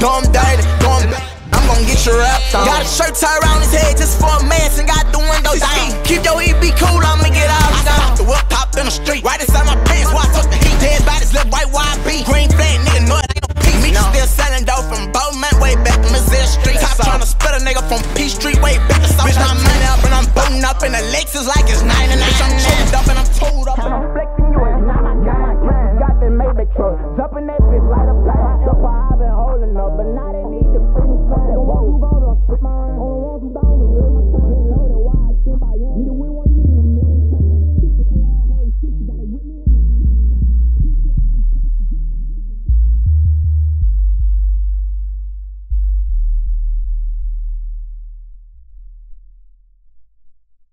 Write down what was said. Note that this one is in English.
Dumb dirty, dumb I'm gonna get your rap on. Got a shirt tied around his head just for a mask and got the window down. Keep your EP cool, I'ma get all down. I the whip popped in the street, right inside my pants, While I touch the heat. Dead bodies left white, why Green flag, nigga, no, it ain't no peace. Me no. still selling dope from Bowman, way back from Missouri Street. Top trying to split a nigga from P Street, way back to South Bitch, I'm money up and I'm booting up in the Lexus like it's 99. Bitch, I'm chilled up and I'm told up. And I'm flexing you, it's not my grind. Got that Maybach truck, jumping that